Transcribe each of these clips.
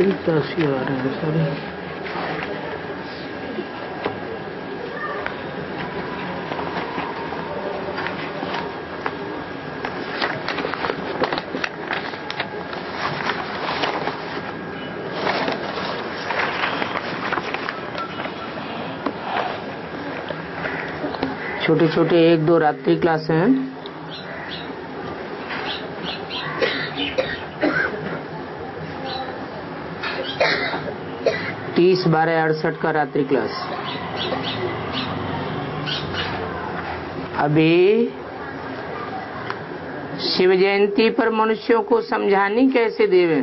रात्रि काशी आ रहे हैं सारे? छोटे छोटे एक दो रात्रि क्लास हैं। बारह अड़सठ का रात्रि क्लास अभी शिव जयंती पर मनुष्यों को समझानी कैसे देवे?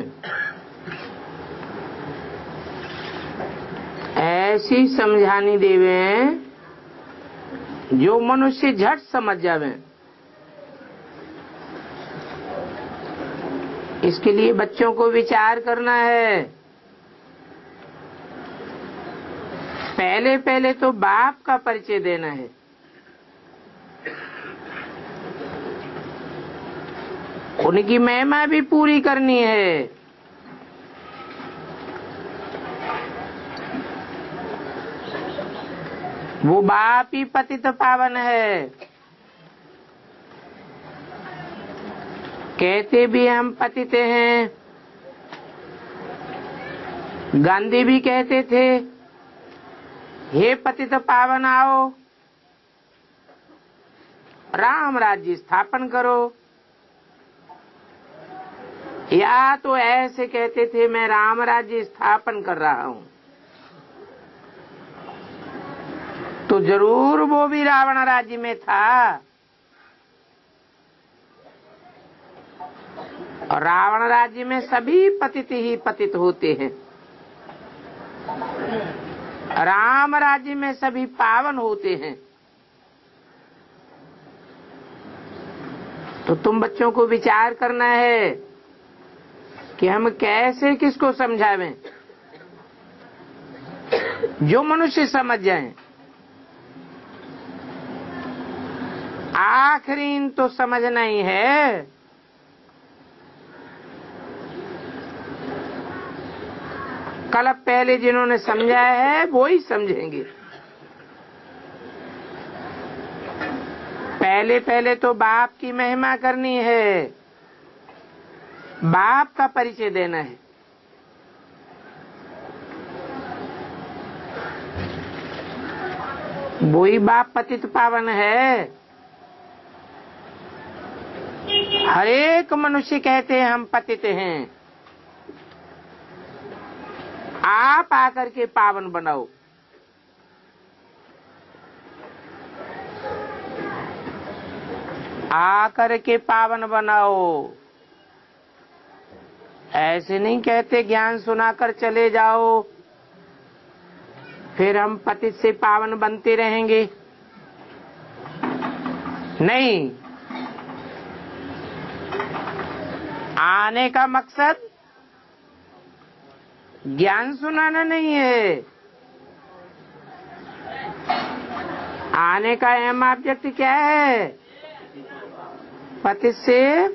ऐसी समझानी देवे जो मनुष्य झट समझ जावे। इसके लिए बच्चों को विचार करना है। पहले पहले तो बाप का परिचय देना है। उनकी महिमा भी पूरी करनी है। वो बाप ही पतित पावन है। कहते भी हम पतित हैं। गांधी भी कहते थे हे पतित पावन आओ राम राज्य स्थापन करो। या तो ऐसे कहते थे, मैं राम राज्य स्थापन कर रहा हूँ। तो ज़रूर वो भी रावण राज्य में था। और रावण राज्य में सभी पतित ही पतित होते हैं। राम राज्य में सभी पावन होते हैं। तो तुम बच्चों को विचार करना है कि हम कैसे किसको समझावें? जो मनुष्य समझ जाए। आखिरी तो समझना ही है। कल पहले जिन्होंने समझाया है, वो ही समझेंगे। पहले पहले तो बाप की महिमा करनी है। बाप का परिचय देना है। वो ही बाप पतित पावन है। हर एक मनुष्य कहते हैं, हम पतित हैं। आप आकर के पावन बनाओ। आकर के पावन बनाओ। ऐसे नहीं कहते, ज्ञान सुनाकर चले जाओ। फिर हम पतित से पावन बनते रहेंगे। नहीं। आने का मकसद ज्ञान सुनाना नहीं है। आने का एम ऑब्जेक्ट क्या है? पति से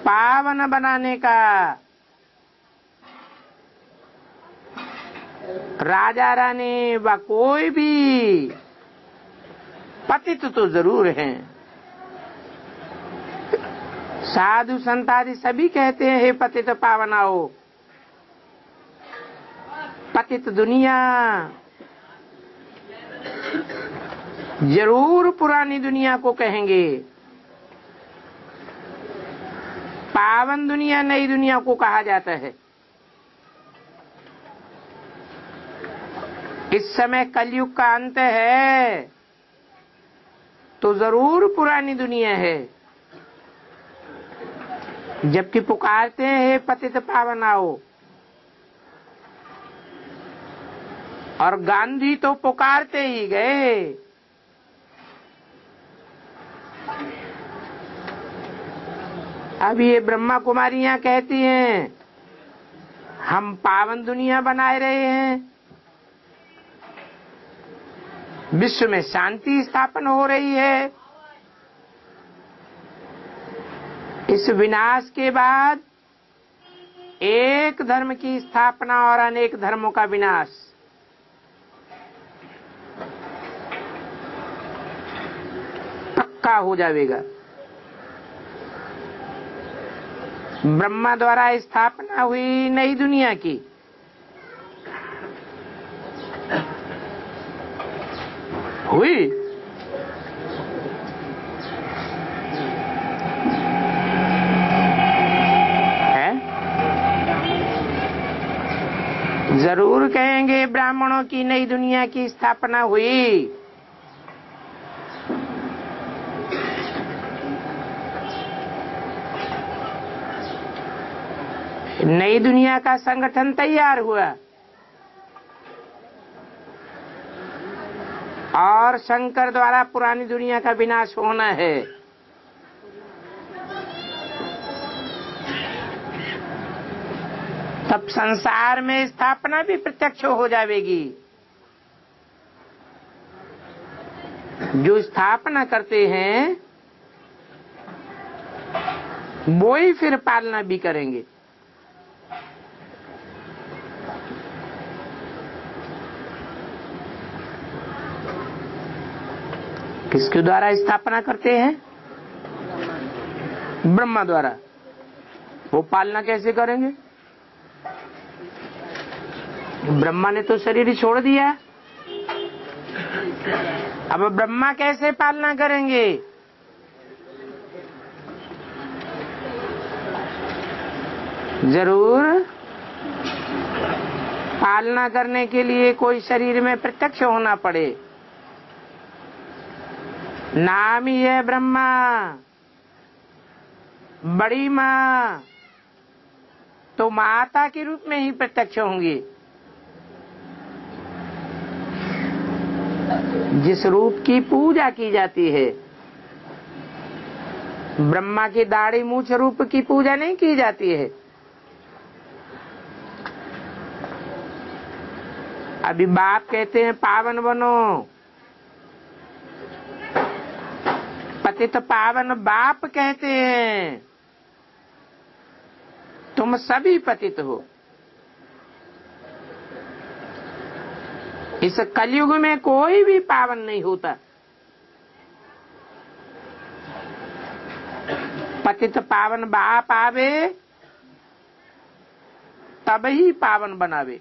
पावन बनाने का। राजा रानी व कोई भी पतित तो ज़रूर हैं। साधु संत आदि सभी कहते हैं, हे पतित पावनाओ पतित दुनिया। ज़रूर पुरानी दुनिया को कहेंगे। पावन दुनिया नई दुनिया को कहा जाता है। इस समय कलयुग का अंत है तो ज़रूर पुरानी दुनिया है। जबकि पुकारते हैं, पतित पावन आओ। और गांधी तो पुकारते ही गए। अब ये ब्रह्मा कुमारियाँ कहती हैं, हम पावन दुनिया बनाए रहे हैं। विश्व में शांति स्थापन हो रही है। इस विनाश के बाद एक धर्म की स्थापना और अनेक धर्मों का विनाश। पक्का हो जाएगा। ब्रह्मा द्वारा स्थापना हुई नई दुनिया की। हुई। है? ज़रूर कहेंगे ब्राह्मणों की नई दुनिया की स्थापना हुई। नई दुनिया का संगठन तैयार हुआ। और शंकर द्वारा पुरानी दुनिया का विनाश होना है। तब संसार में स्थापना भी प्रत्यक्ष हो जाएगी। जो स्थापना करते हैं, वो ही फिर पालना भी करेंगे। किसके द्वारा स्थापना करते हैं? ब्रह्मा द्वारा। वो पालना कैसे करेंगे? ब्रह्मा ने तो शरीर छोड़ दिया। अब ब्रह्मा कैसे पालना करेंगे? ज़रूर। पालना करने के लिए कोई शरीर में प्रत्यक्ष होना पड़े। नाम ही है ब्रह्मा। बड़ी माँ। तो माता के रूप में ही प्रत्यक्ष होंगी। जिस रूप की पूजा की जाती है, ब्रह्मा की दाढ़ी मूछ रूप की पूजा नहीं की जाती है। अभी बाप कहते हैं, पावन बनो पतित पावन बाप कहते हैं। तुम सभी पतित हो। इस कलयुग में कोई भी पावन नहीं होता। पतित पावन बाप आवे, तब ही पावन बनावे।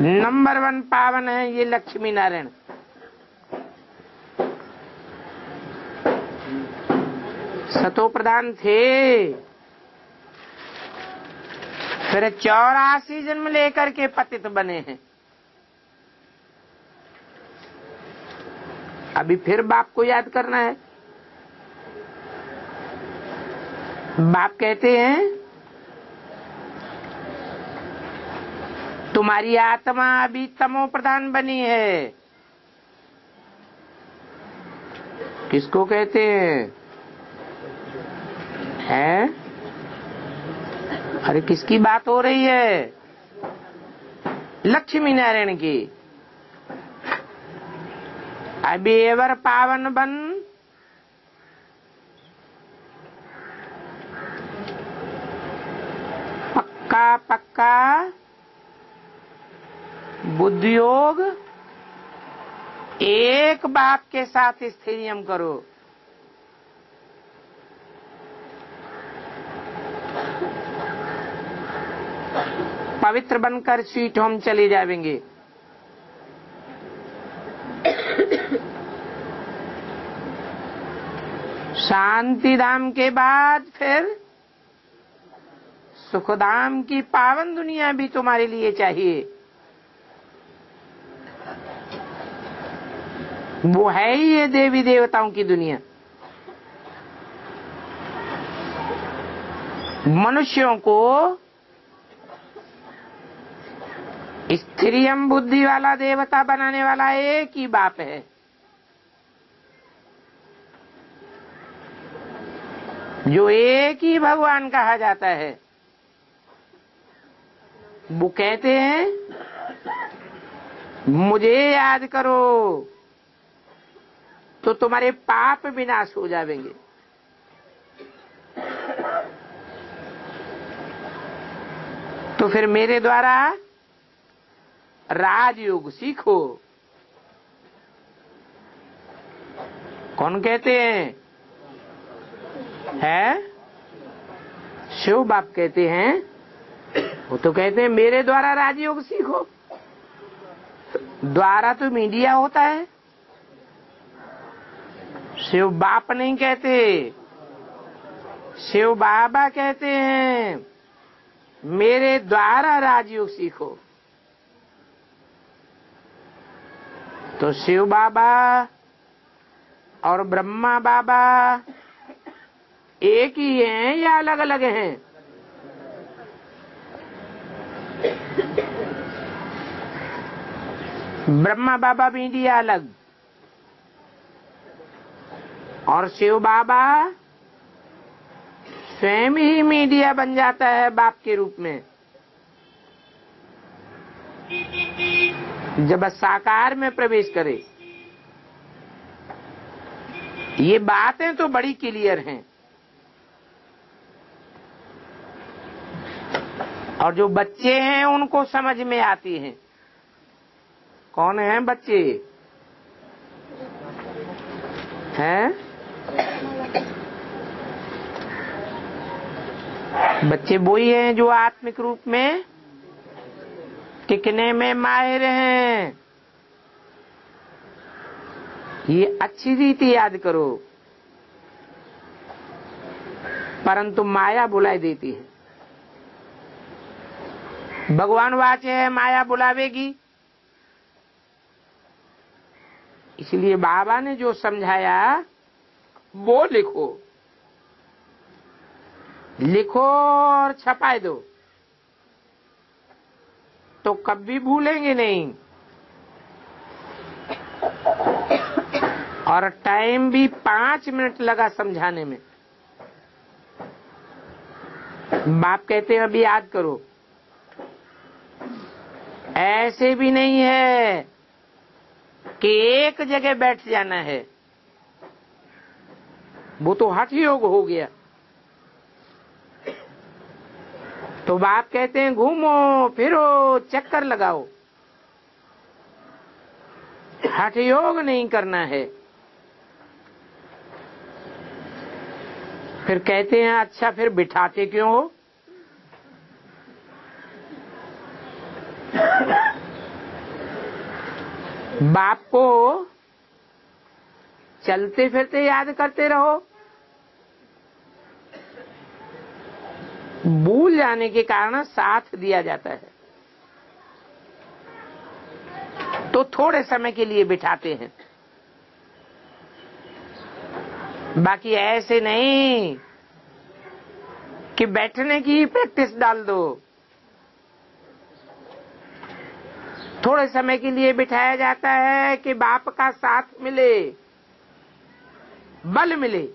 नंबर वन पावन है, ये लक्ष्मी नारायण। सतो प्रधान थे। फिर चौरासी जन्म लेकर के पतित बने हैं। अभी फिर बाप को याद करना है। बाप कहते हैं तुम्हारी आत्मा अभी तमो प्रधान बनी है। किसको कहते हैं? हैं? अरे किसकी बात हो रही है? लक्ष्मी नारायण की। अभी एवर पावन बन। पक्का पक्का। बुद्धियोग एक बाप के साथ स्थिरियम करो। पवित्र बनकर स्वीट होम चले जाएँगे। शांति धाम के बाद फिर सुखधाम की पावन दुनिया भी तुम्हारे लिए चाहिए। वो है ही ये देवी देवताओं की दुनिया। मनुष्यों को स्त्रियम बुद्धि वाला देवता बनाने वाला एक ही बाप है। जो एक ही भगवान कहा जाता है। वो कहते हैं, मुझे याद करो तो तुम्हारे पाप विनाश हो जाएँगे। तो फिर मेरे द्वारा राजयोग सीखो। कौन कहते हैं? है? शिव बाप कहते हैं। वो तो कहते हैं, मेरे द्वारा राजयोग सीखो। द्वारा तो मीडिया होता है। शिव बाप नहीं कहते। शिव बाबा कहते हैं, मेरे द्वारा राजयोग सीखो। तो शिव बाबा और ब्रह्मा बाबा एक ही हैं या अलग अलग हैं? ब्रह्मा बाबा मीडिया अलग। और शिव बाबा स्वयं ही मीडिया बन जाता है बाप के रूप में। जब साकार में प्रवेश करे, ये बातें तो बड़ी क्लियर हैं। और जो बच्चे हैं, उनको समझ में आती हैं। कौन है बच्चे? हैं? बच्चे वही हैं जो आत्मिक रूप में टिकने में माहिर हैं। ये अच्छी रीति याद करो। परंतु माया बुलाई देती है। भगवान वाचे है, माया बुलावेगी। इसलिए बाबा ने जो समझाया वो लिखो। लिखो और छपाए दो। तो कभी भूलेंगे नहीं। और टाइम भी पाँच मिनट लगा समझाने में। बाप कहते हैं अभी याद करो। ऐसे भी नहीं है कि एक जगह बैठ जाना है। वो तो हठ योग हो गया। तो बाप कहते हैं, घूमो, फिरो, चक्कर लगाओ। हठ योग नहीं करना है। फिर कहते हैं अच्छा फिर बिठाते क्यों हो? बाप को चलते फिरते याद करते रहो। भूल जाने के कारण साथ दिया जाता है। तो थोड़े समय के लिए बिठाते हैं। बाकी ऐसे नहीं कि बैठने की प्रैक्टिस डाल दो। थोड़े समय के लिए बिठाया जाता है कि बाप का साथ मिले, बल मिले।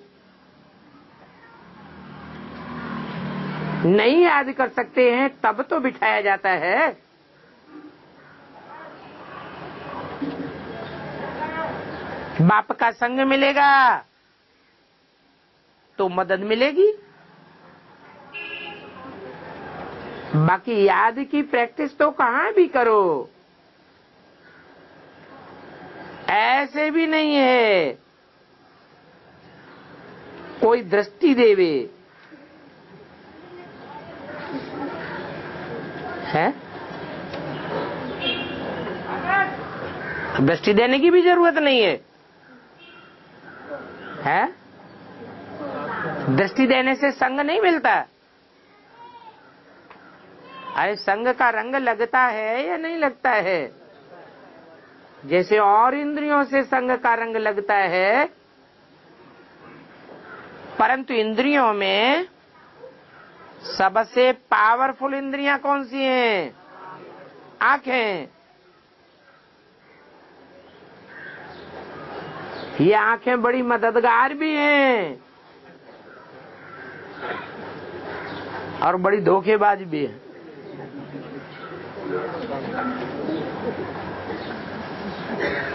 नहीं याद कर सकते हैं, तब तो बिठाया जाता है। बाप का संग मिलेगा तो मदद मिलेगी। बाकी याद की प्रैक्टिस तो कहाँ भी करो। ऐसे भी नहीं है। कोई दृष्टि देवे। है? दृष्टि देने की भी ज़रूरत नहीं है। है? दृष्टि देने से संग नहीं मिलता। अरे संग का रंग लगता है या नहीं लगता है? जैसे और इंद्रियों से संग का रंग लगता है, परंतु इंद्रियों में सबसे पावरफुल इंद्रियाँ कौन सी हैं? आँखें। ये आँखें बड़ी मददगार भी हैं। और बड़ी धोखेबाज भी है।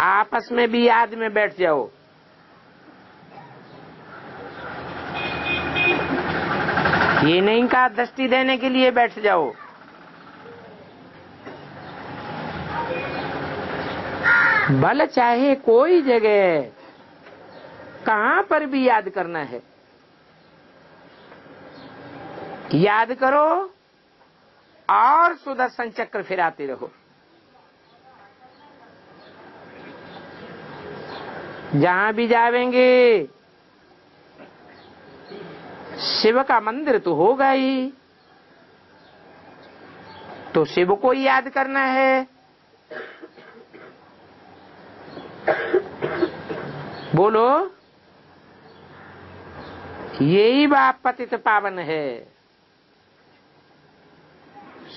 आपस में भी याद में बैठ जाओ। ये नहीं कहा दृष्टि देने के लिए बैठ जाओ। भल चाहे कोई जगह, कहाँ पर भी याद करना है। याद करो और सुदर्शन चक्र फिराते रहो। जहाँ भी जावेंगे शिव का मंदिर तो ही तो शिव को ही याद करना है। बोलो, यही बाप पतित पावन है।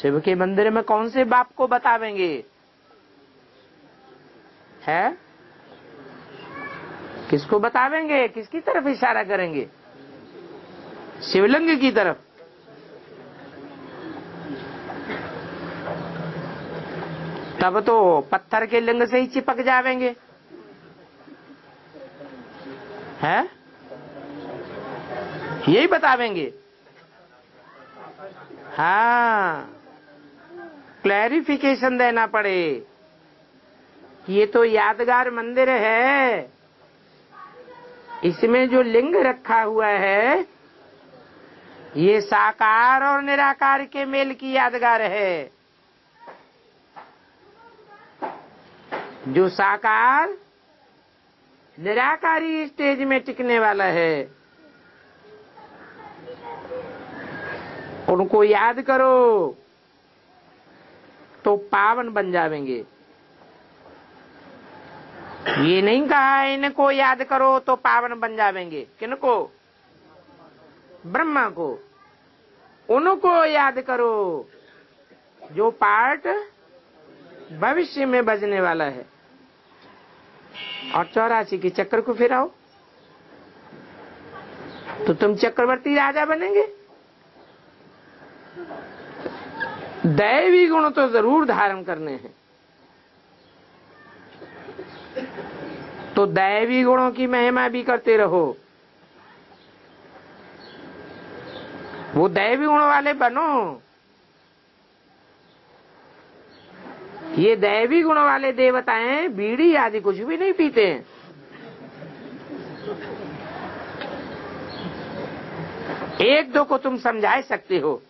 शिव के मंदिर में कौन से बाप को बतावेंगे? है? किसको बतावेंगे? किसकी तरफ़ इशारा करेंगे? शिवलिंग की तरफ़। तब तो पत्थर के लिंग से ही चिपक जावेंगे। है? यही बतावेंगे। हाँ। क्लैरिफिकेशन देना पड़े। ये तो यादगार मंदिर है। इसमें जो लिंग रखा हुआ है ये साकार और निराकार के मेल की यादगार है। जो साकार, निराकारी स्टेज में टिकने वाला है। उनको याद करो तो पावन बन जावेंगे। ये नहीं कहा इनको याद करो तो पावन बन जावेंगे। किनको? ब्रह्मा को। उनको याद करो, जो पार्ट भविष्य में बजने वाला है। और चौरासी के चक्र को फिराओ तो तुम चक्रवर्ती राजा बनेंगे। दैवी गुण तो ज़रूर धारण करने हैं। तो दैवी गुणों की महिमा भी करते रहो। वो दैवी गुण वाले बनो। ये दैवी गुण वाले देवताएँ बीड़ी आदि कुछ भी नहीं पीते हैं। एक दो को तुम समझा सकते हो।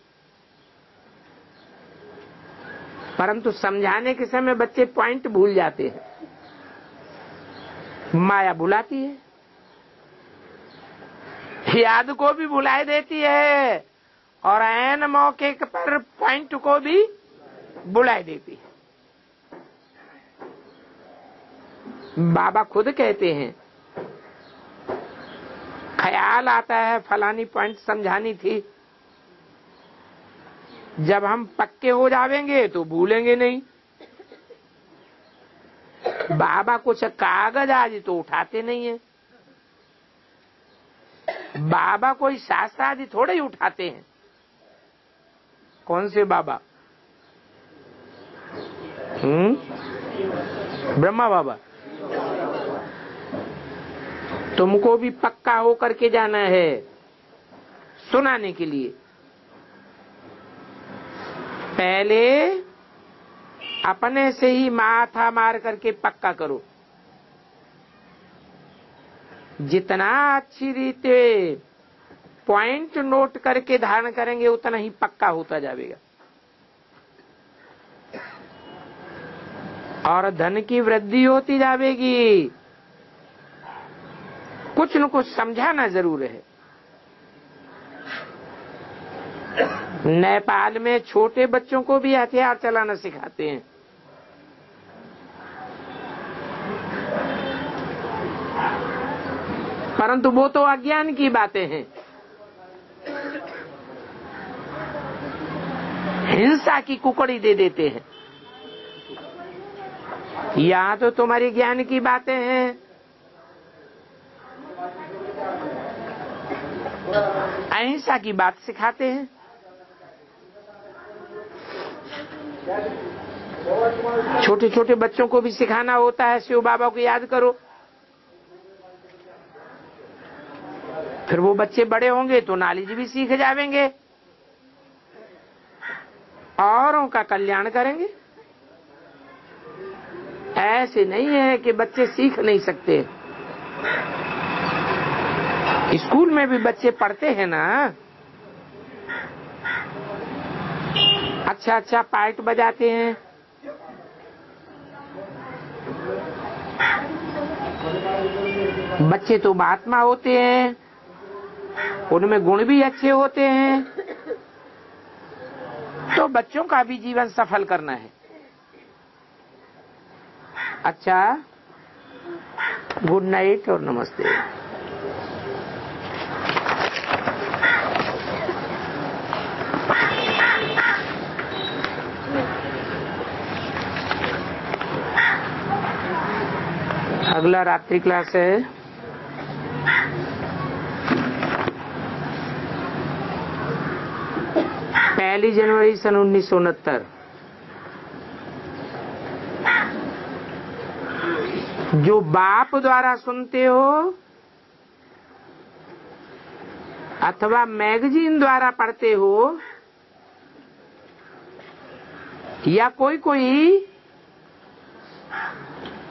परंतु समझाने के समय बच्चे पॉइंट भूल जाते हैं। माया बुलाती है। याद को भी बुलाई देती है। और एन मौके पर पॉइंट को भी बुलाई देती है। बाबा खुद कहते हैं, ख्याल आता है फलानी पॉइंट समझानी थी। जब हम पक्के हो जावेंगे तो भूलेंगे नहीं। बाबा कुछ कागज़ आज तो उठाते नहीं है। बाबा कोई शास्त्र आदि थोड़े ही उठाते हैं। कौन से बाबा? हम्म? ब्रह्मा बाबा। तुमको भी पक्का होकर के जाना है, सुनाने के लिए। पहले अपने से ही माथा मार करके पक्का करो। जितना अच्छी रीते पॉइंट नोट करके धारण करेंगे, उतना ही पक्का होता जाएगा। और धन की वृद्धि होती जाएगी। कुछ न कुछ समझाना ज़रूर है। नेपाल में छोटे बच्चों को भी हथियार चलाना सिखाते हैं। परंतु वो तो अज्ञान की बातें हैं। हिंसा की कुकड़ी दे देते हैं। यहाँ तो तुम्हारी ज्ञान की बातें हैं। अहिंसा की बात सिखाते हैं। छोटे छोटे बच्चों को भी सिखाना होता है, शिव बाबा को याद करो। फिर वो बच्चे बड़े होंगे तो नॉलेज भी सीख जाएँगे औरों का कल्याण करेंगे? ऐसे नहीं है कि बच्चे सीख नहीं सकते। स्कूल में भी बच्चे पढ़ते हैं ना। अच्छा अच्छा पार्ट बजाते हैं। बच्चे तो महात्मा होते हैं। उनमें गुण भी अच्छे होते हैं। तो बच्चों का भी जीवन सफल करना है। अच्छा। गुड नाइट और नमस्ते। अगला रात्रि क्लास है। पहली जनवरी सन उन्नीस सौ उनहत्तर। जो बाप द्वारा सुनते हो अथवा मैगजीन द्वारा पढ़ते हो या कोई कोई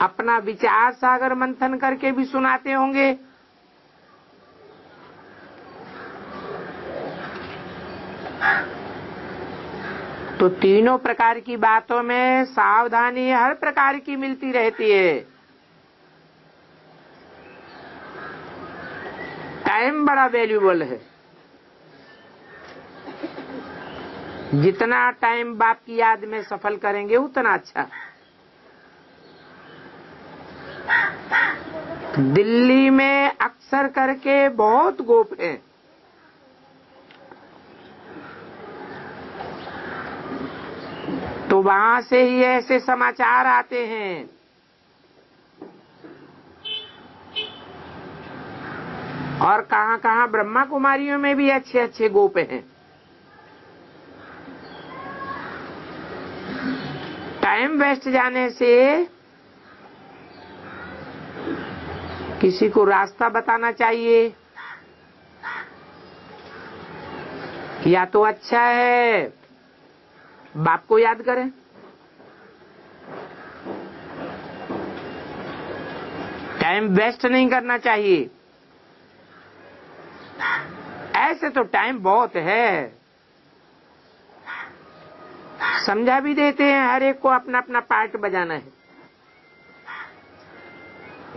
अपना विचार सागर मंथन करके भी सुनाते होंगे। तो तीनों प्रकार की बातों में सावधानी हर प्रकार की मिलती रहती है। टाइम बड़ा वैल्यूबल है। जितना टाइम बाप की याद में सफल करेंगे, उतना अच्छा। दिल्ली में अक्सर करके बहुत गोप हैं। तो वहाँ से ही ऐसे समाचार आते हैं। और कहाँ कहाँ ब्रह्मा कुमारियों में भी अच्छे अच्छे गोप हैं। टाइम वेस्ट जाने से किसी को रास्ता बताना चाहिए। या तो अच्छा है बाप को याद करें। टाइम वेस्ट नहीं करना चाहिए। ऐसे तो टाइम बहुत है। समझा भी देते हैं, हर एक को अपना अपना पार्ट बजाना है।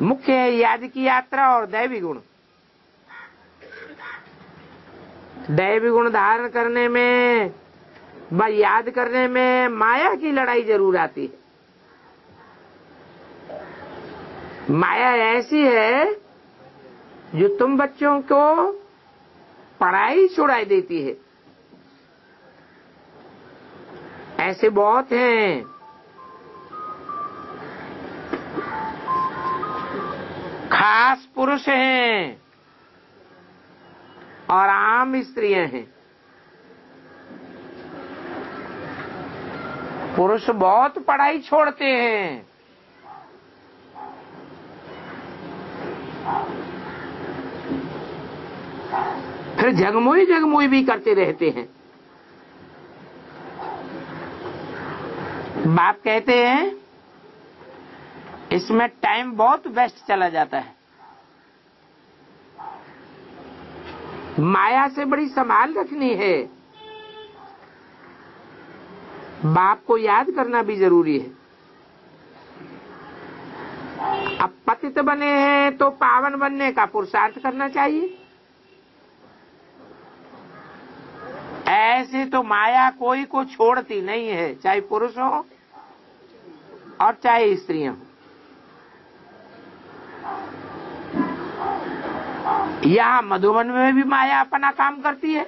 मुख्य है याद की यात्रा और दैवी गुण। दैवी गुण धारण करने में व याद करने में माया की लड़ाई ज़रूर आती है। माया ऐसी है जो तुम बच्चों को पढ़ाई छुड़ाई देती है। ऐसे बहुत हैं। खास पुरुष हैं और आम स्त्रियाँ हैं। पुरुष बहुत पढ़ाई छोड़ते हैं। फिर जगमुई जगमुई भी करते रहते हैं। बाप कहते हैं, इसमें टाइम बहुत वेस्ट चला जाता है। माया से बड़ी संभाल रखनी है। बाप को याद करना भी ज़रूरी है। अब पतित बने हैं तो पावन बनने का पुरुषार्थ करना चाहिए। ऐसे तो माया कोई को छोड़ती नहीं है, चाहे पुरुष हो और चाहे स्त्रियाँ हो। यहाँ मधुबन में भी माया अपना काम करती है।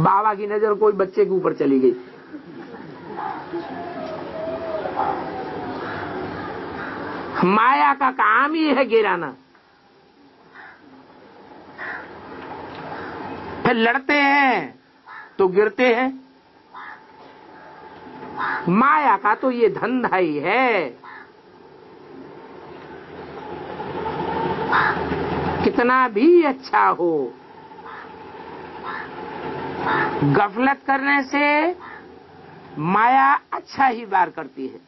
बाबा की नज़र कोई बच्चे के ऊपर चली गई। माया का काम ही है गिराना। फिर लड़ते हैं तो गिरते हैं। माया का तो ये धंधा ही है। कितना भी अच्छा हो गफलत करने से माया अच्छा ही वार करती है।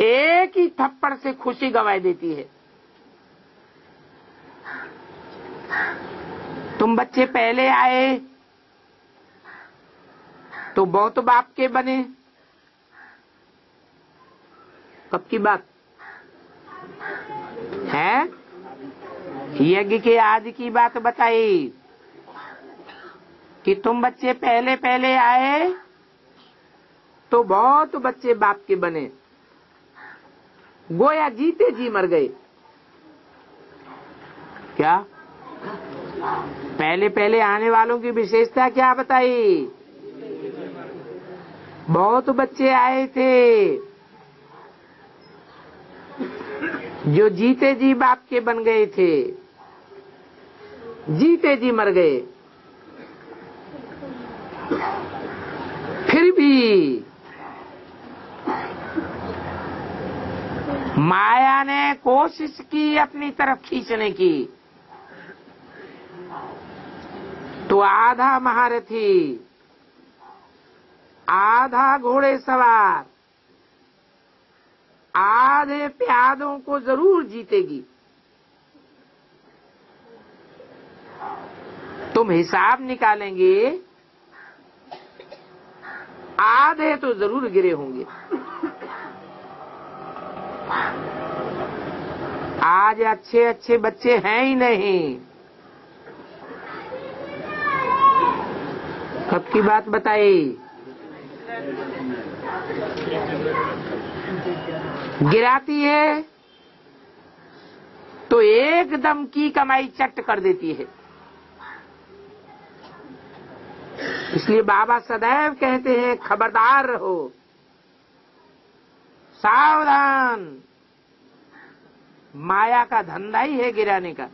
एक ही थप्पड़ से खुशी गवाई देती है। तुम बच्चे पहले आए तो बहुत बाप के बने। कब की बात? है? यज्ञ के आदि की बात बताई। कि तुम बच्चे पहले पहले आए तो बहुत बच्चे बाप के बने। गोया जीते जी मर गए। क्या? पहले पहले आने वालों की विशेषता क्या बताई? बहुत बच्चे आए थे। जो जीते जी बाप के बन गए थे, जीते जी मर गए। फिर भी माया ने कोशिश की अपनी तरफ़ खींचने की। तो आधा महारथी, आधा घोड़े सवार, आधे प्यादों को ज़रूर जीतेगी। तुम हिसाब निकालेंगे आधे तो ज़रूर गिरे होंगे। आज अच्छे अच्छे बच्चे हैं ही नहीं। कब की बात बताई? गिराती है तो एकदम की कमाई चट कर देती है। इसलिए बाबा सदैव कहते हैं, खबरदार रहो। सावधान। माया का धंधा ही है गिराने का।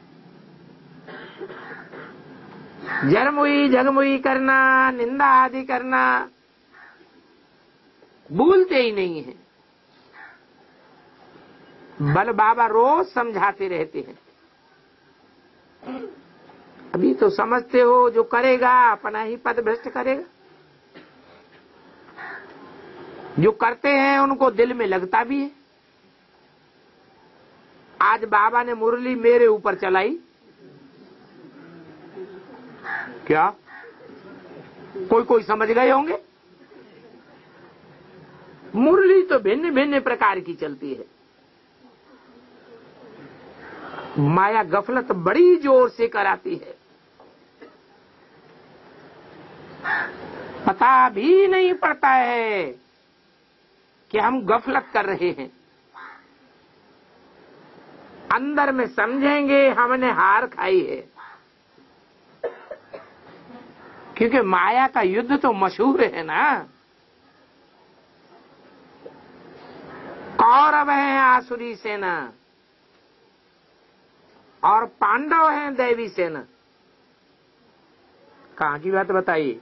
जरमुई झगमुई करना, निंदा आदि करना, भूलते ही नहीं है। बल बाबा रोज समझाते रहते हैं। अभी तो समझते हो जो करेगा, अपना ही पद भ्रष्ट करेगा। जो करते हैं, उनको दिल में लगता भी है। आज बाबा ने मुरली मेरे ऊपर चलाई। क्या? कोई कोई समझ गए होंगे? मुरली तो भिन्न भिन्न प्रकार की चलती है। माया गफलत बड़ी ज़ोर से कराती है। पता भी नहीं पड़ता है कि हम गफलत कर रहे हैं। अंदर में समझेंगे हमने हार खाई है। क्योंकि माया का युद्ध तो मशहूर है ना। कौरव है आसुरी सेना। और पांडव हैं देवी सेना। कहा की बात बताइए?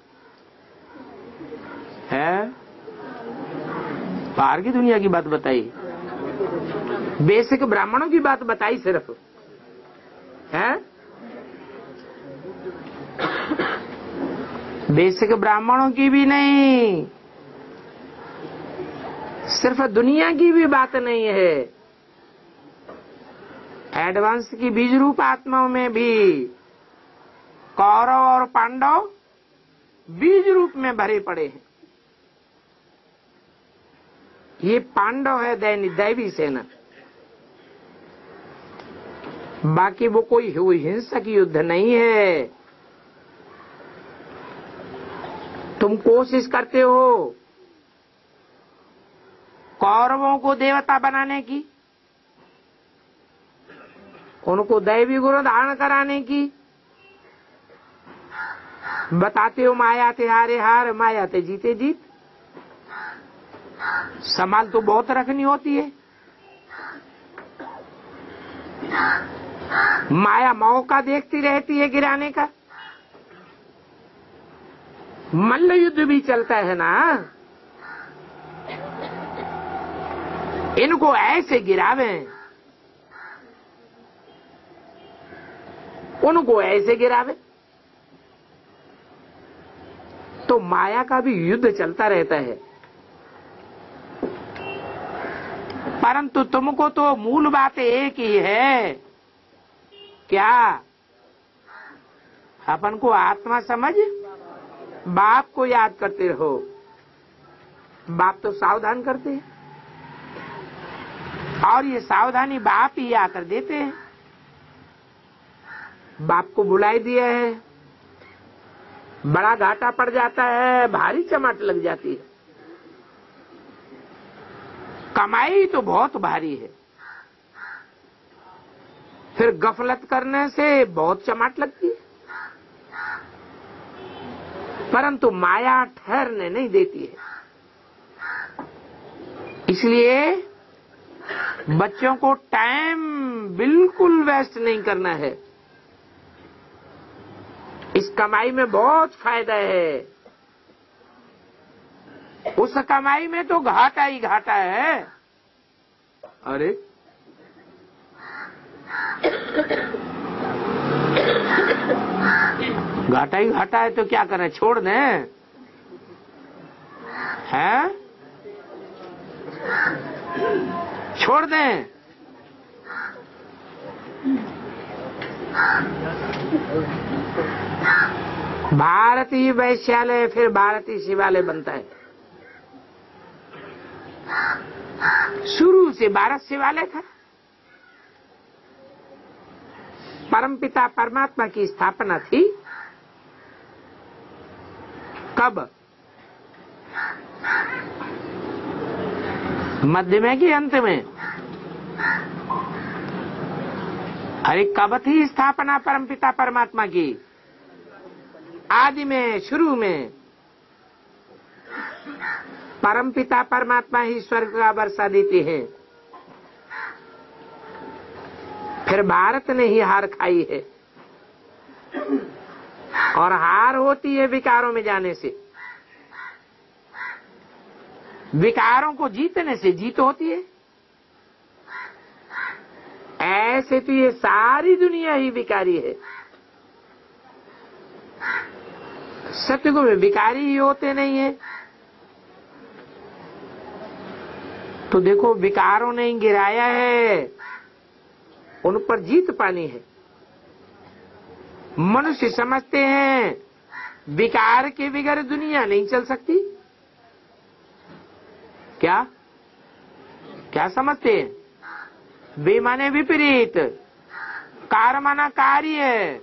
है? बाहर की दुनिया की बात बताई। बेसिक ब्राह्मणों की बात बताई सिर्फ़। है? बेसिक ब्राह्मणों की भी नहीं। सिर्फ़ दुनिया की भी बात नहीं है। एडवांस की बीज रूप आत्माओं में भी। कौरव और पांडव बीज रूप में भरे पड़े हैं। ये पांडव है दैनी, दैवी सेना। बाकी वो कोई हिंसक युद्ध नहीं है। तुम कोशिश करते हो कौरवों को देवता बनाने की, उनको दैवी गुण धारण कराने की। बताते हो माया ते हारे हार, माया ते जीते जीत। संभाल तो बहुत रखनी होती है। माया मौका देखती रहती है गिराने का। मल्ल युद्ध भी चलता है ना। इनको ऐसे गिरावे। उनको ऐसे गिरावे। तो माया का भी युद्ध चलता रहता है। परंतु तुमको तो मूल बात एक ही है। क्या? अपन को आत्मा समझ? बाप को याद करते रहो बाप तो सावधान करते हैं। और ये सावधानी बाप ही आकर देते हैं। बाप को बुलाई दिया है। बड़ा घाटा पड़ जाता है, भारी चमाट लग जाती है। कमाई तो बहुत भारी है। फिर गफलत करने से बहुत चमाट लगती है। परंतु माया ठहरने नहीं देती है। इसलिए बच्चों को टाइम बिल्कुल वेस्ट नहीं करना है। इस कमाई में बहुत फ़ायदा है। उस कमाई में तो घाटा ही घाटा है। अरे। घाटा ही घाटा है तो क्या करें? छोड़ दें। हैं? छोड़ दें। भारतीय वैश्यालय फिर भारतीय शिवालय बनता है। शुरू से भारत शिवालय था। परमपिता परमात्मा की स्थापना थी। कब? मध्य में कि अंत में? अरे, कब थी स्थापना परमपिता परमात्मा की? आदि में, शुरू में। परमपिता परमात्मा ही स्वर्ग का वर्षा देते हैं। फिर भारत ने ही हार खाई है। और हार होती है विकारों में जाने से। विकारों को जीतने से जीत होती है। ऐसे तो ये सारी दुनिया ही विकारी है। सत्यगु में विकारी ही होते नहीं है। तो देखो, विकारों ने गिराया है। उन पर जीत पानी है। मनुष्य समझते हैं, विकार के बगैर दुनिया नहीं चल सकती। क्या? क्या समझते हैं? बेमाने विपरीत। कार माना कार्य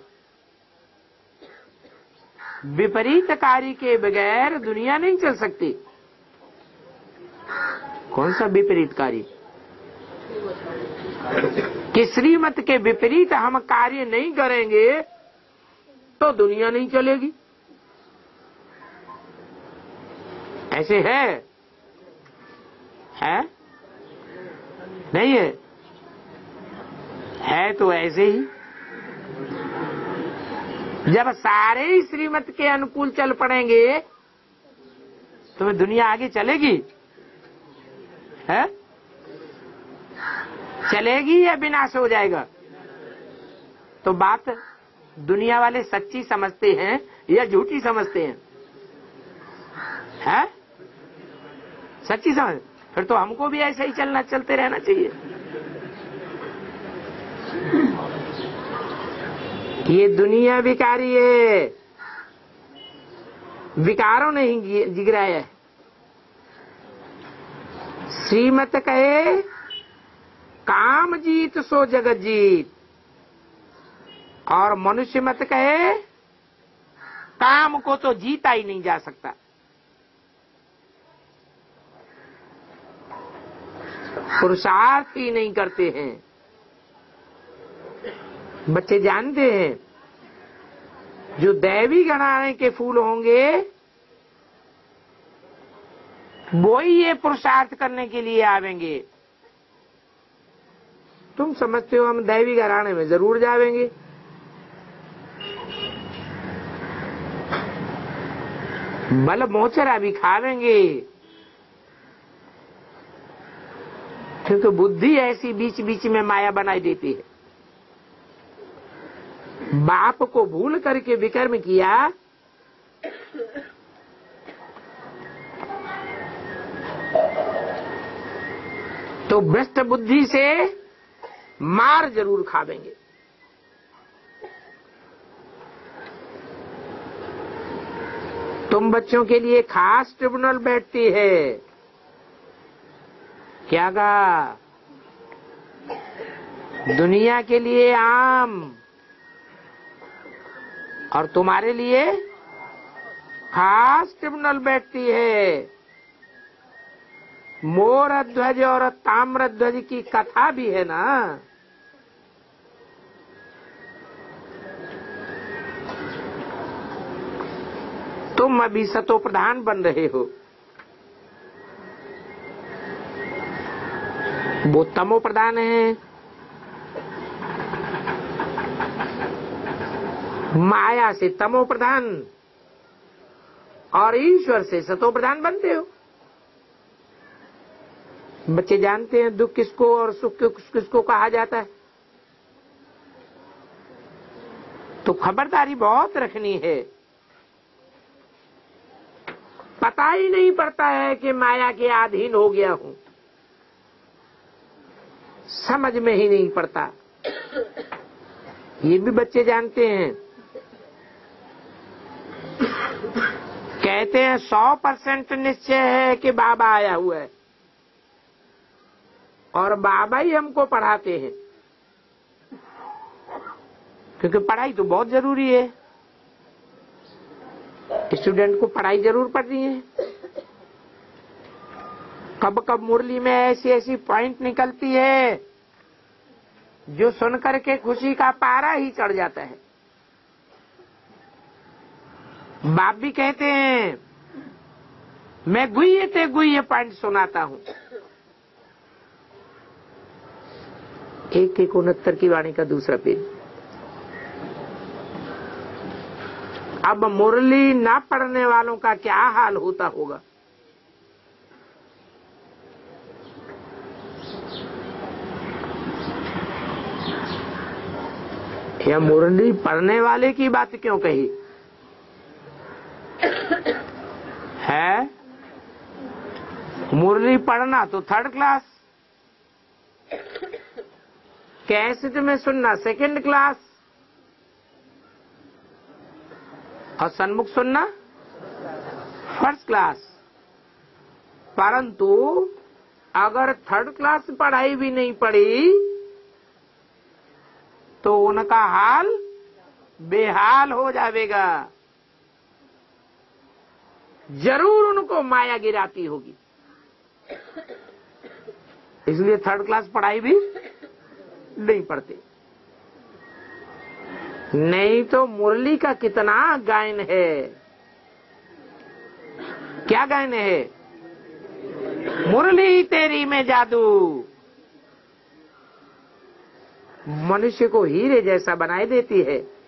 विपरीत कार्य के बगैर दुनिया नहीं चल सकती। कौन सा विपरीत कार्य कि श्रीमत के विपरीत हम कार्य नहीं करेंगे तो दुनिया नहीं चलेगी। ऐसे है? है? नहीं है? है तो ऐसे ही। जब सारे ही श्रीमत के अनुकूल चल पड़ेंगे तो दुनिया आगे चलेगी। है? चलेगी या विनाश हो जाएगा? तो बात दुनिया वाले सच्ची समझते हैं या झूठी समझते हैं? है? सच्ची समझ, फिर तो हमको भी ऐसे ही चलना, चलते रहना चाहिए। ये दुनिया विकारी है। विकारों ने ही है। श्रीमत कहे, काम जीत सो जगत जीत। और मनुष्य मत कहे, काम को तो जीता ही नहीं जा सकता। पुरुषार्थ ही नहीं करते हैं। बच्चे जानते हैं, जो दैवी गणाने के फूल होंगे वो ही ये पुरुषार्थ करने के लिए आवेंगे। तुम समझते हो हम दैवी घराने में ज़रूर जावेंगे। मल मोचरा भी खावेंगे। क्योंकि बुद्धि ऐसी बीच बीच में माया बनाई देती है। बाप को भूल करके विकर्म किया तो भ्रष्ट बुद्धि से मार ज़रूर खावेंगे तुम बच्चों के लिए खास ट्रिब्यूनल बैठती है। क्या कहा दुनिया के लिए आम। और तुम्हारे लिए खास ट्रिब्यूनल बैठती है। मोर ध्वज और ताम्र ध्वज की कथा भी है ना? तुम अभी सतो प्रधान बन रहे हो। वो तमो प्रधान है। माया से तमो प्रधान और ईश्वर से सतो प्रधान बनते हो। बच्चे जानते हैं दुख किसको और सुख किसको कहा जाता है। तो खबरदारी बहुत रखनी है। पता ही नहीं पड़ता है कि माया के अधीन हो गया हूँ। समझ में ही नहीं पड़ता। ये भी बच्चे जानते हैं। कहते हैं सौ परसेंट निश्चय है कि बाबा आया हुआ है। और बाबा ही हमको पढ़ाते हैं। क्योंकि पढ़ाई तो बहुत ज़रूरी है। स्टूडेंट को पढ़ाई ज़रूर पढ़नी है। कब कब मुरली में ऐसी ऐसी पॉइंट निकलती है, जो सुनकर के खुशी का पारा ही चढ़ जाता है। बाप भी कहते हैं, मैं गुये ते गुये पॉइंट सुनाता हूँ। एक एक उनहत्तर की वाणी का दूसरा पेज। अब मुरली ना पढ़ने वालों का क्या हाल होता होगा? यह मुरली पढ़ने वाले की बात क्यों कही? है? मुरली पढ़ना तो थर्ड क्लास कैसेट में सुनना? सेकंड क्लास और सन्मुख सुनना? फ़र्स्ट क्लास परंतु, अगर थर्ड क्लास पढ़ाई भी नहीं पड़ी तो उनका हाल बेहाल हो जाएगा। ज़रूर उनको माया गिराती होगी। इसलिए थर्ड क्लास पढ़ाई भी नहीं पढ़ते। नहीं तो मुरली का कितना गायन है? क्या गायन है? मुरली तेरी में जादू। मनुष्य को हीरे जैसा बनाए देती है।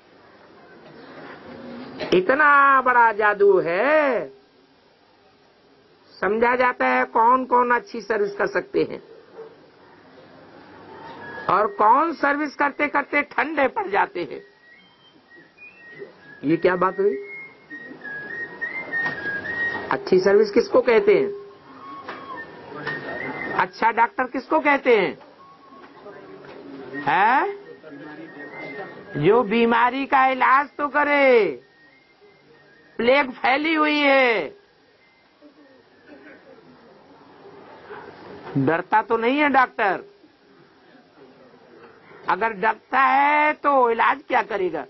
इतना बड़ा जादू है। समझा जाता है कौन कौन अच्छी सर्विस कर सकते हैं। और कौन सर्विस करते करते ठंडे पड़ जाते हैं? ये क्या बात हुई? अच्छी सर्विस किसको कहते हैं? अच्छा डॉक्टर किसको कहते हैं? है? जो बीमारी का इलाज तो करे। प्लेग फैली हुई है। डरता तो नहीं है डॉक्टर। अगर डरता है तो इलाज क्या करेगा?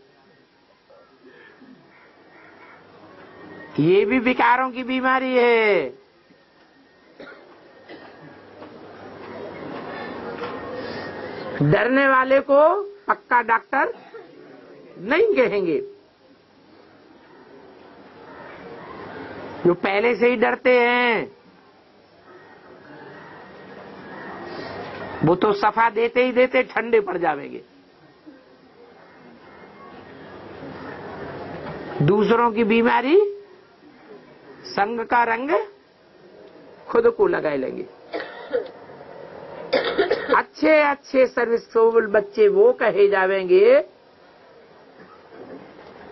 ये भी विकारों की बीमारी है। डरने वाले को पक्का डॉक्टर नहीं कहेंगे। जो पहले से ही डरते हैं वो तो सफ़ा देते ही देते ठंडे पड़ जाएँगे दूसरों की बीमारी, संग का रंग, खुद को लगाए लेंगे। अच्छे अच्छे सर्विसफुल बच्चे वो कहे जावेंगे,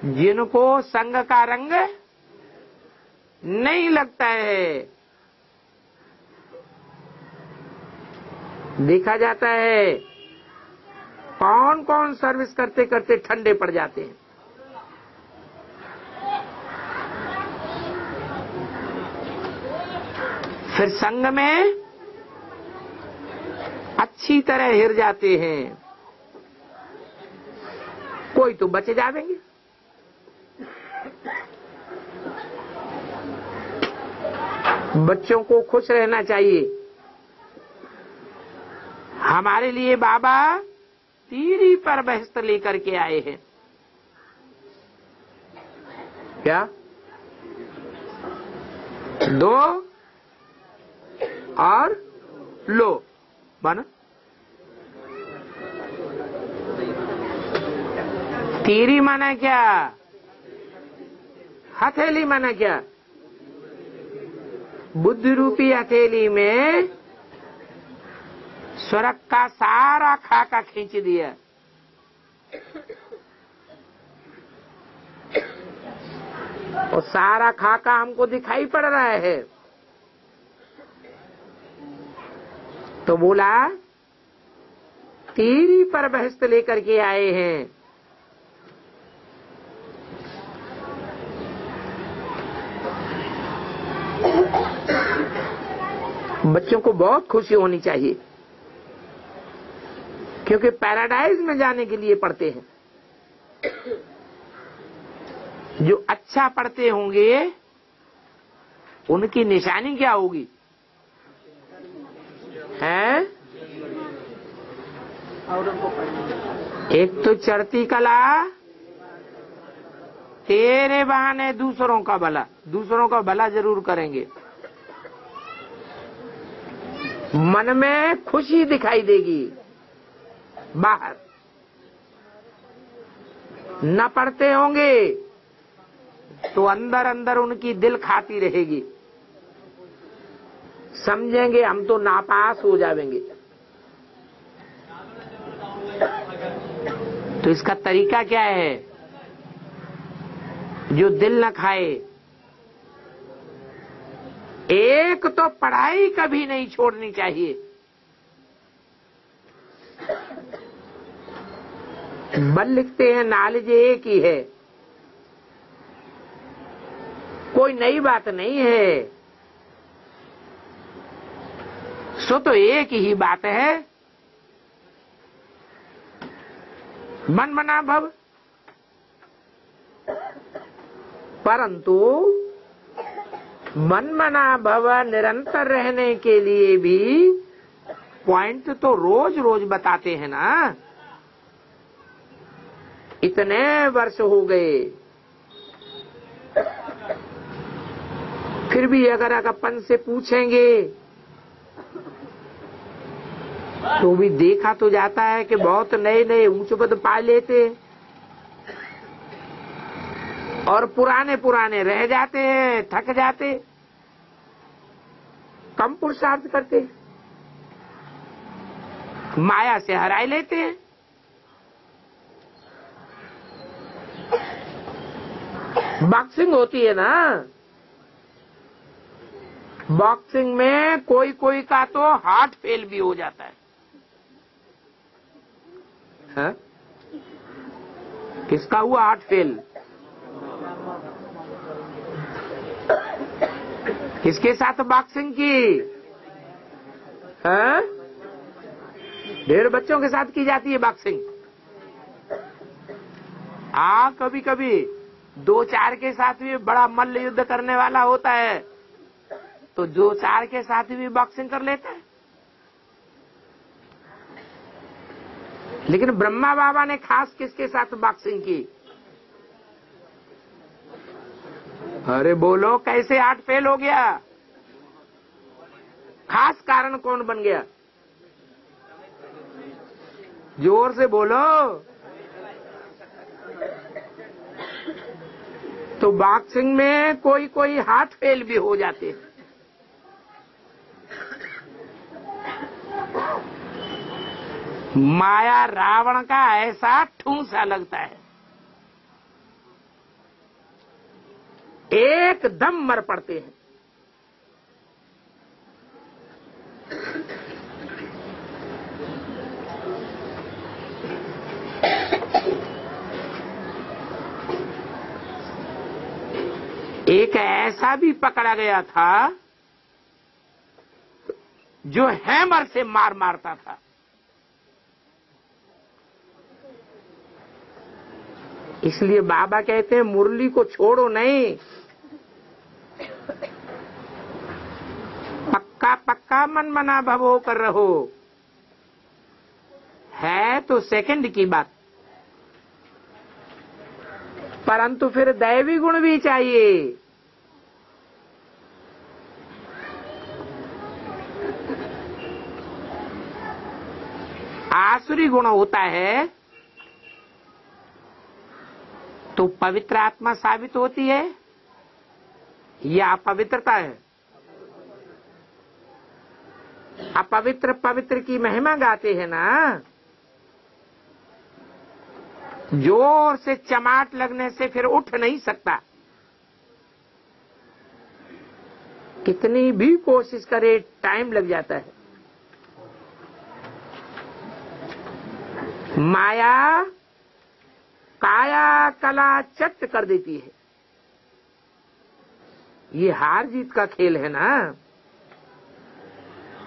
जिनको संग का रंग नहीं लगता है। देखा जाता है। कौन कौन सर्विस करते करते ठंडे पड़ जाते हैं। फिर संग में अच्छी तरह हिर जाते हैं। कोई तो बचे जावेंगे। बच्चों को खुश रहना चाहिए। हमारे लिए बाबा तीरी पर बहस्त लेकर के आए हैं। क्या? दो और लो। बना। तीरी माना क्या? हथेली माना क्या? बुद्ध रूपी हथेली में स्वर्ग का सारा खाका खींच दिया। और सारा खाका हमको दिखाई पड़ रहा है। तो बोला, तीरी पर बहस्त लेकर के आए हैं। बच्चों को बहुत खुशी होनी चाहिए। क्योंकि पैराडाइज में जाने के लिए पढ़ते हैं। जो अच्छा पढ़ते होंगे, उनकी निशानी क्या होगी? है? एक तो चढ़ती कला, तेरे बहाने दूसरों का भला। दूसरों का भला ज़रूर करेंगे। मन में खुशी दिखाई देगी। बाहर। न पढ़ते होंगे तो अंदर अंदर उनकी दिल खाती रहेगी। समझेंगे, हम तो नापास हो जाएँगे तो इसका तरीका क्या है? जो दिल न खाए, एक तो पढ़ाई कभी नहीं छोड़नी चाहिए। बल लिखते हैं नॉलेज एक ही है। कोई नई बात नहीं है। सो तो एक ही बात है। मन मना भव। परंतु मन मना भव निरंतर रहने के लिए भी पॉइंट तो रोज रोज बताते हैं ना। इतने वर्ष हो गए। फिर भी अगर अगप्पन से पूछेंगे तो भी देखा तो जाता है कि बहुत नए नए ऊंच पद पा लेते और पुराने पुराने रह जाते हैं, थक जाते कम पुरुषार्थ करते माया से हराए लेते हैं। बॉक्सिंग होती है ना? बॉक्सिंग में कोई कोई का तो हार्ट फेल भी हो जाता है, है? किसका हुआ हार्ट फेल? किसके साथ बॉक्सिंग की? है? ढेर बच्चों के साथ की जाती है बॉक्सिंग आ कभी कभी दो चार के साथ भी बड़ा मल्ल युद्ध करने वाला होता है तो दो चार के साथ भी बॉक्सिंग कर लेता है। लेकिन ब्रह्मा बाबा ने खास किसके साथ बॉक्सिंग की? अरे बोलो, कैसे आठ फेल हो गया? खास कारण कौन बन गया? ज़ोर से बोलो। तो बॉक्सिंग में कोई कोई हार्ट फेल भी हो जाते। हैं माया रावण का ऐसा ठूसा लगता है। एकदम मर पड़ते हैं। एक ऐसा भी पकड़ा गया था जो हैमर से मार मारता था। इसलिए बाबा कहते हैं, मुरली को छोड़ो नहीं। पक्का पक्का मन मना भव कर रहो। है तो सेकंड की बात। परंतु फिर दैवी गुण भी चाहिए। आसुरी गुण होता है तो पवित्र आत्मा साबित होती है या अपवित्रता है? अपवित्र, पवित्र की महिमा गाते हैं ना। ज़ोर से चमाट लगने से फिर उठ नहीं सकता। कितनी भी कोशिश करे, टाइम लग जाता है। माया, काया, कला चट कर देती है। ये हार जीत का खेल है ना?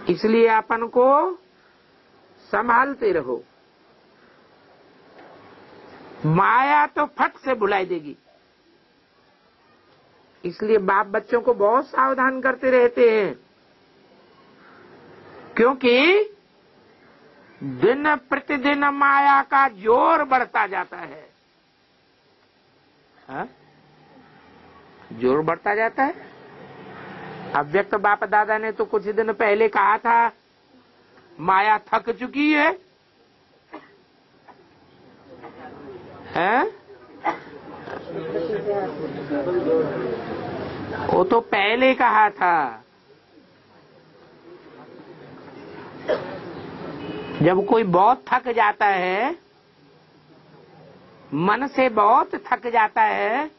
इसलिए अपन को संभालते रहो। माया तो फट से बुलाई देगी। इसलिए बाप बच्चों को बहुत सावधान करते रहते हैं। क्योंकि दिन प्रतिदिन माया का ज़ोर बढ़ता जाता है हा? ज़ोर बढ़ता जाता है अव्यक्त बाप दादा ने तो कुछ दिन पहले कहा था, माया थक चुकी है हैं? वो तो पहले कहा था जब कोई बहुत थक जाता है, मन से बहुत थक जाता है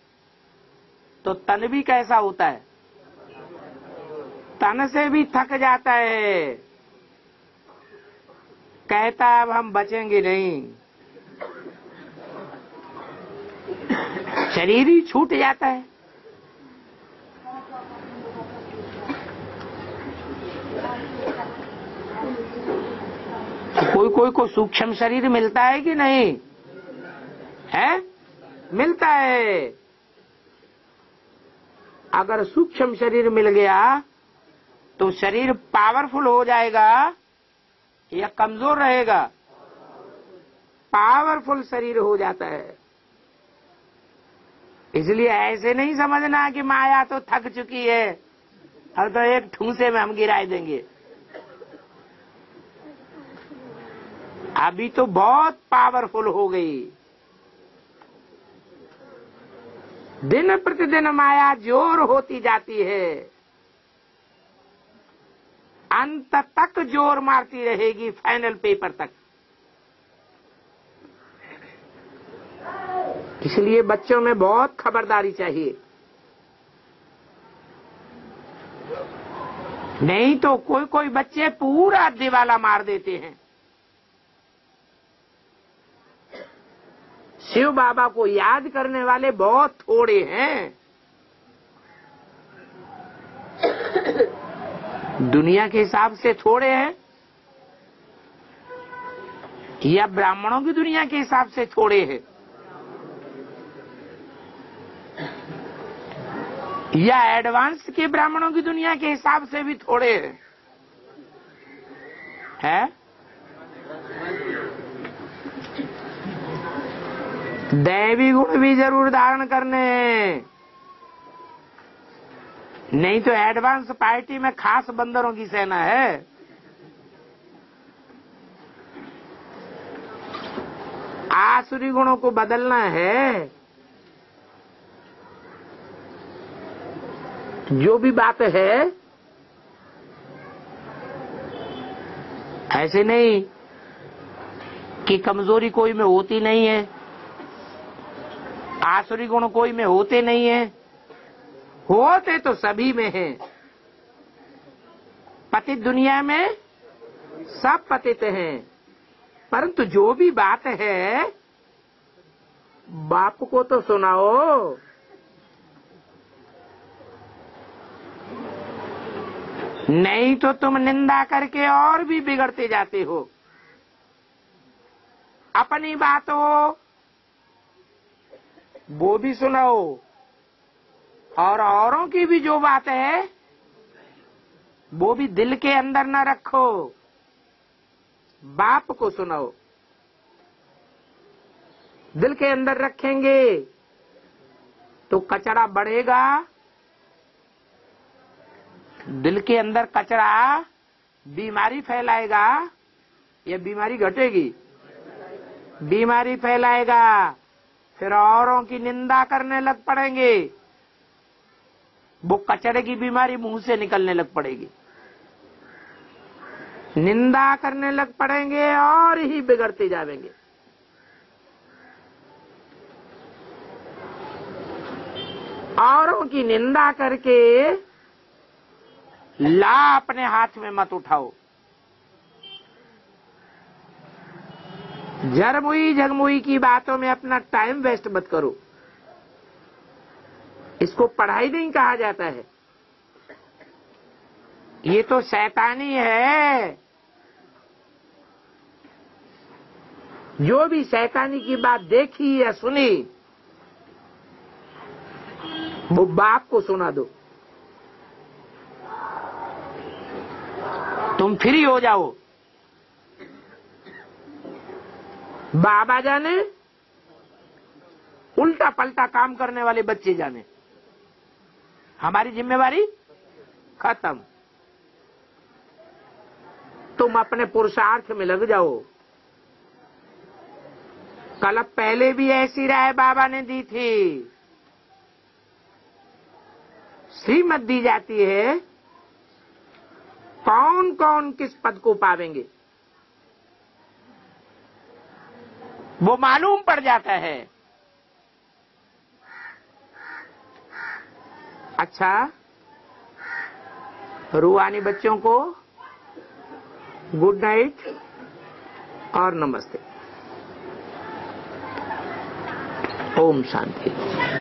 तो तन भी कैसा होता है? तन से भी थक जाता है। कहता है, अब हम बचेंगे नहीं। शरीर ही छूट जाता है। कोई कोई को सूक्ष्म शरीर मिलता है कि नहीं? है? मिलता है। अगर सूक्ष्म शरीर मिल गया तो शरीर पावरफुल हो जाएगा या कमज़ोर रहेगा? पावरफुल शरीर हो जाता है। इसलिए ऐसे नहीं समझना कि माया तो थक चुकी है, और तो एक ठूसे में हम गिराए देंगे। अभी तो बहुत पावरफुल हो गई। दिन प्रतिदिन माया ज़ोर होती जाती है। अंत तक ज़ोर मारती रहेगी फाइनल पेपर तक। इसलिए बच्चों में बहुत खबरदारी चाहिए। नहीं तो कोई कोई बच्चे पूरा दिवाला मार देते हैं। शिव बाबा को याद करने वाले बहुत थोड़े हैं। दुनिया के हिसाब से थोड़े हैं या ब्राह्मणों की दुनिया के हिसाब से थोड़े हैं? या एडवांस के ब्राह्मणों की दुनिया के हिसाब से भी थोड़े हैं? है? दैवी गुण भी ज़रूर धारण करने हैं। नहीं तो एडवांस पार्टी में खास बंदरों की सेना है। आसुरी गुणों को बदलना है। जो भी बात है, ऐसे नहीं कि कमज़ोरी कोई में होती नहीं है। आसुरी गुण कोई में होते नहीं है। होते तो सभी में है। पतित दुनिया में सब पतित हैं। परंतु जो भी बात है, बाप को तो सुनाओ। नहीं तो तुम निंदा करके और भी बिगड़ते जाते हो। अपनी बात हो वो भी सुनाओ। और औरों की भी जो बात है, वो भी दिल के अंदर न रखो। बाप को सुनाओ। दिल के अंदर रखेंगे तो कचरा बढ़ेगा। दिल के अंदर कचरा बीमारी फैलाएगा। या बीमारी घटेगी। बीमारी फैलाएगा। फिर औरों की निंदा करने लग पड़ेंगे। वो कचरे की बीमारी मुँह से निकलने लग पड़ेगी। निंदा करने लग पड़ेंगे और ही बिगड़ते जाएँगे औरों की निंदा करके ला अपने हाथ में मत उठाओ। जरमुई झगमुई की बातों में अपना टाइम वेस्ट मत करो। इसको पढ़ाई नहीं कहा जाता है। ये तो शैतानी है। जो भी शैतानी की बात देखी या सुनी, वो बाप को सुना दो। तुम फ्री हो जाओ। बाबा जाने उल्टा पलटा काम करने वाले बच्चे जाने। हमारी जिम्मेवारी खत्म। तुम अपने पुरुषार्थ में लग जाओ। कल पहले भी ऐसी राय बाबा ने दी थी। श्रीमत दी जाती है कौन कौन किस पद को पावेंगे? वो मालूम पड़ जाता है। अच्छा रूहानी बच्चों को गुड नाइट और नमस्ते। ओम शांति।